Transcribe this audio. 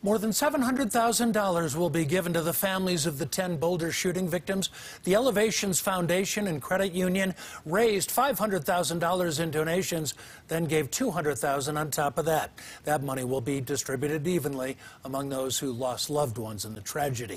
More than $700,000 will be given to the families of the 10 Boulder shooting victims. The Elevations Foundation and Credit Union raised $500,000 in donations, then gave $200,000 on top of that. That money will be distributed evenly among those who lost loved ones in the tragedy.